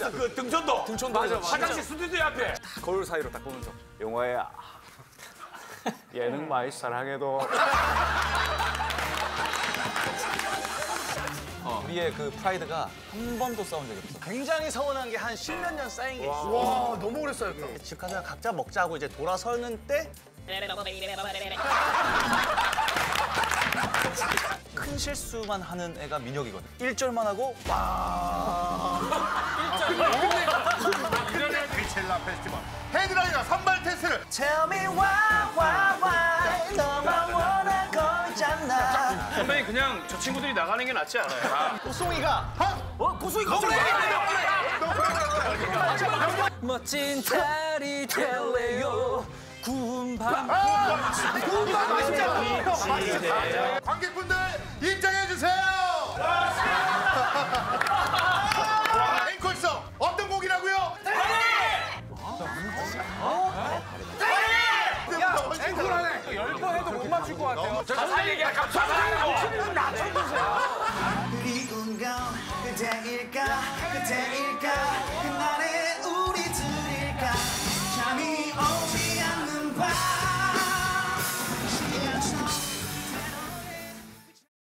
있잖아 그 등촌도. 등촌도. 맞아, 맞아. 화장실 스튜디오 앞에. 거울 사이로 딱 보면서 용화야 예능 많이 사랑해도 우리의 그 프라이드가 한 번도 싸운 적이 없어. 굉장히 서운한 게 한 십몇 년 쌓인 게 있어. 와 너무 오래 쌓였다. 집 가서 각자 먹자고 이제 돌아서는 때 큰 실수만 하는 애가 민혁이거든. 1절만 하고 비 페스티벌. 헤드라이너 선발 테스트를. Tell me why, why, why 너만 원하고 있잖아. 선배님 그냥 저 친구들이 나가는 게 낫지 않아요? 고송이가. 어? 고수이가 그래! 멋진 달이 될래요? 구운 밤. 관객분들 그 이거 열 번 해도 못 맞출 것 같아요. 가사 얘기 약간 가사 목소리 낮춰주세요. 그리운 건 그대일까? 그대일까? 그날의 우리 둘일까? 잠이 오지 않는 밤.